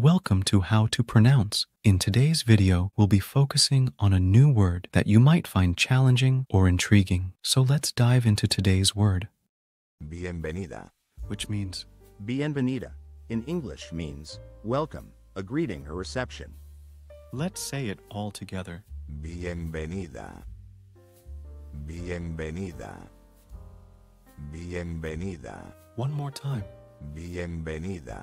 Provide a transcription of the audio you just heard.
Welcome to How to Pronounce. In today's video, we'll be focusing on a new word that you might find challenging or intriguing. So let's dive into today's word, Bienvenida. which means Bienvenida in English means welcome, a greeting or reception. let's say it all together. Bienvenida. Bienvenida. Bienvenida. One more time. Bienvenida.